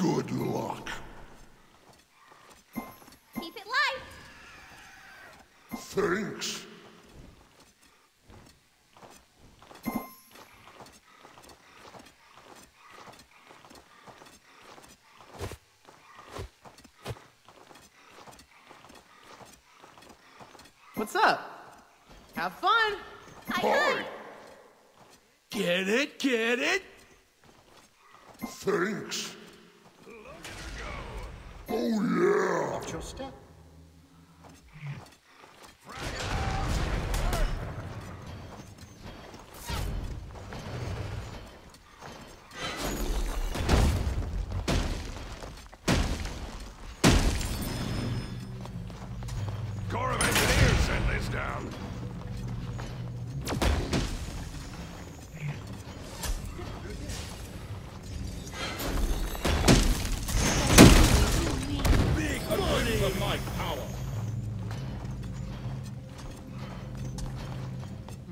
Good luck. Keep it light. Thanks. What's up? Have fun. I heard. Get it? Get it? Thanks. Oh yeah. Watch your step.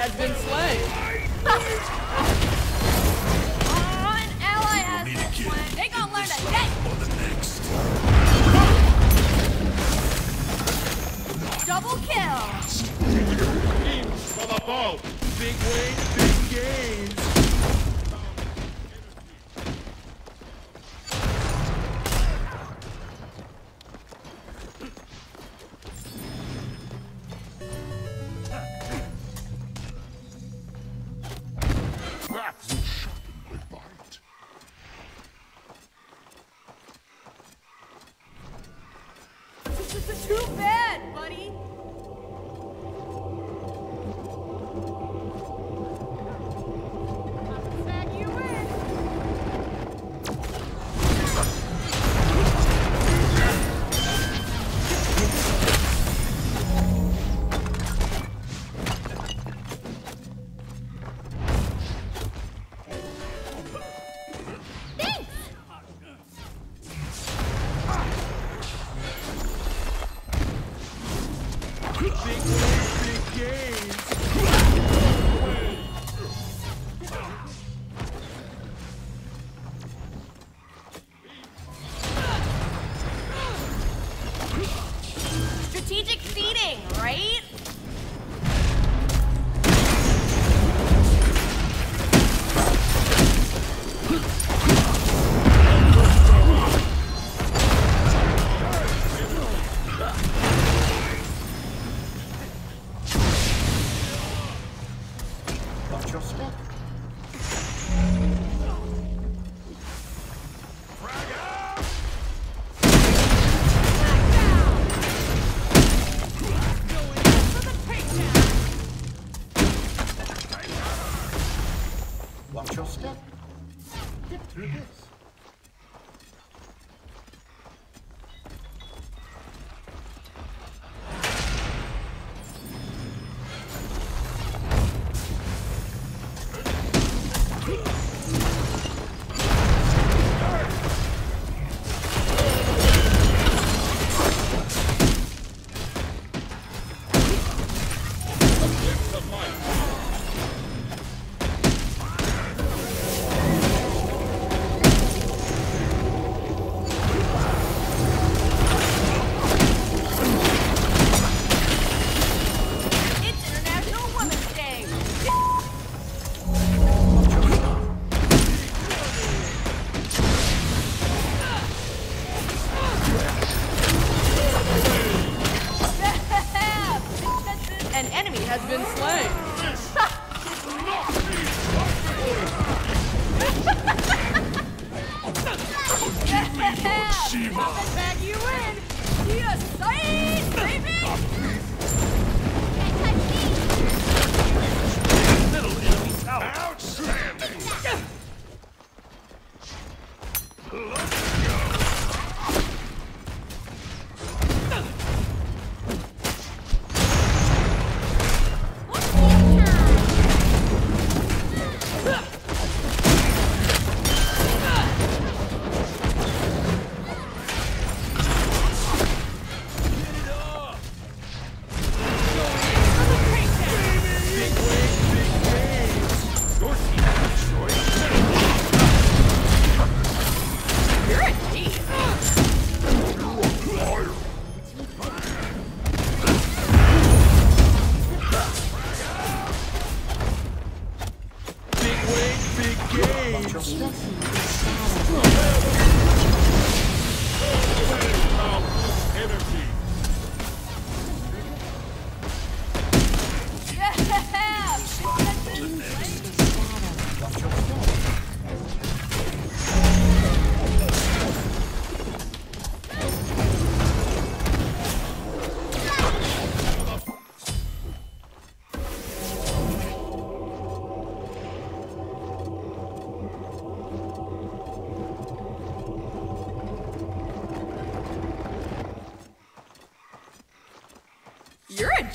Has been slain. An ally has been slain. They gonna learn today. Or the next. Double kill. Games for the bow. Big wave, big games. Big wave, big games.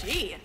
You're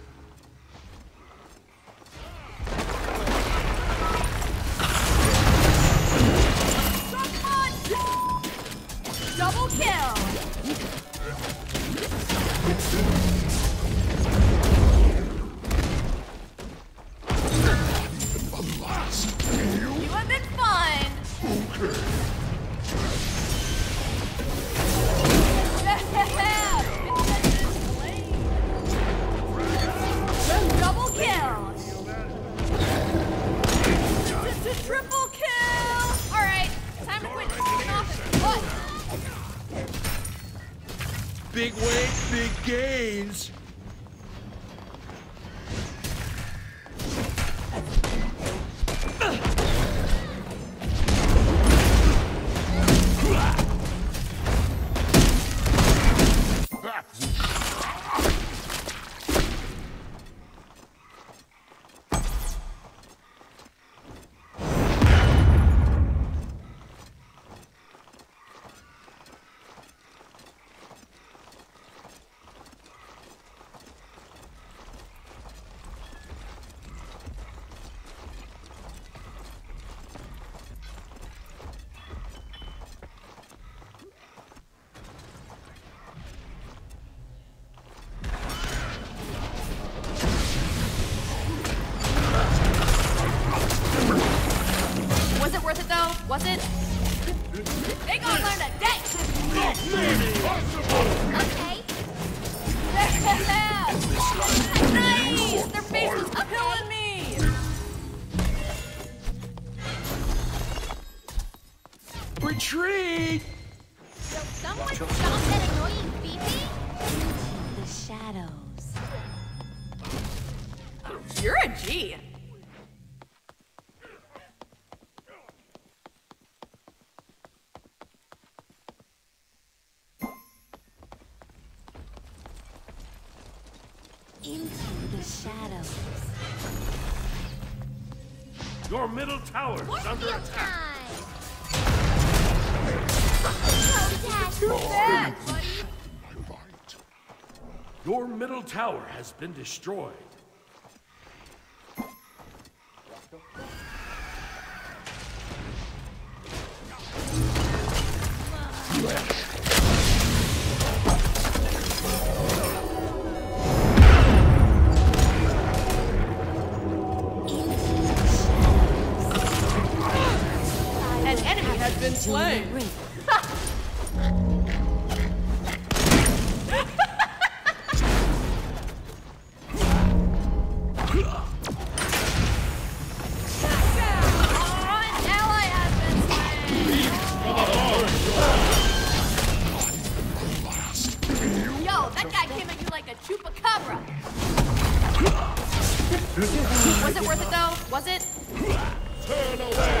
Big weight, big gains. shadows. You're a G. Into the shadows. Your middle tower is under attack. middle tower has been destroyed. Turn away!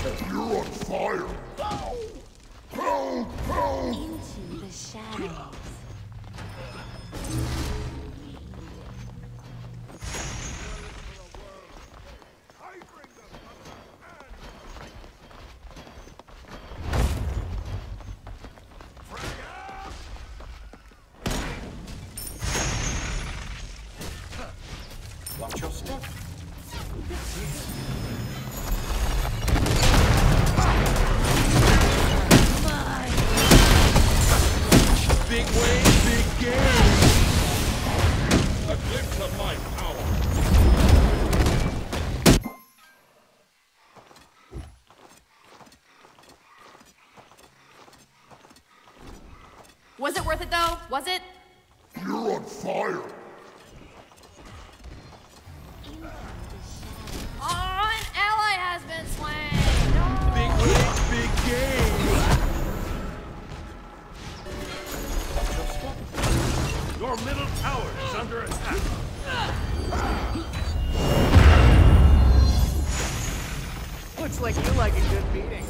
sure. You're on fire! Help! Help! Into the shadow. Was it worth it though? Was it? You're on fire! Like you like a good beating.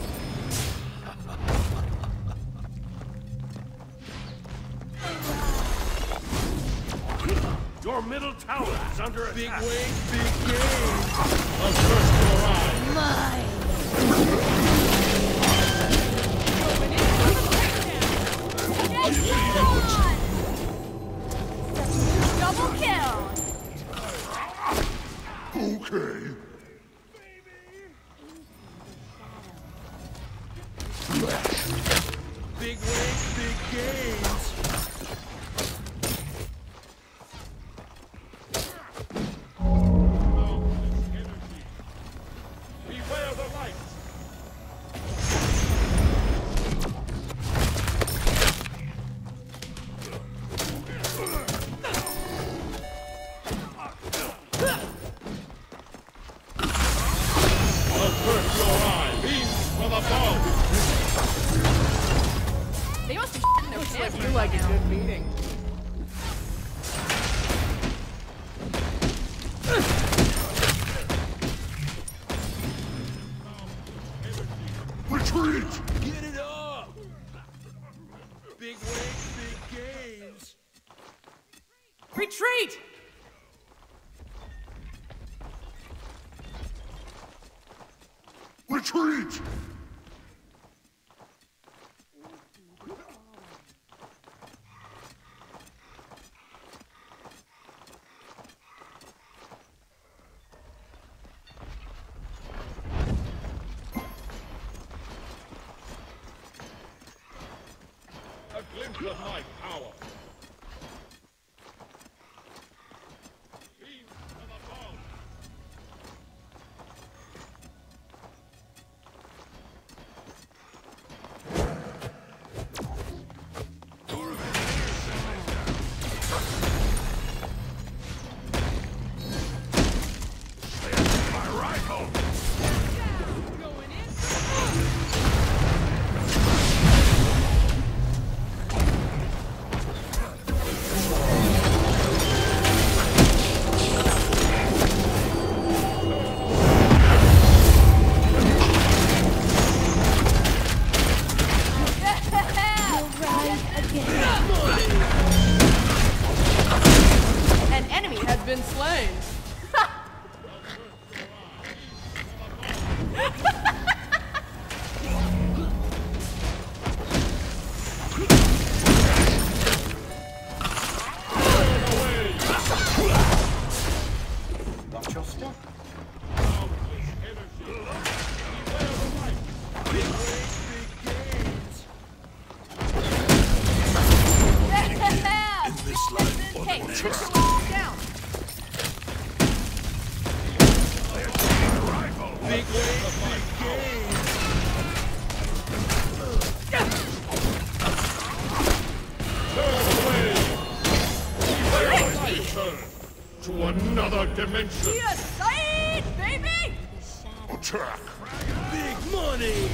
Your middle tower is under attack. Big big game. A first to arrive. Mine. Retreat! Be a side, baby! Attack! Big money!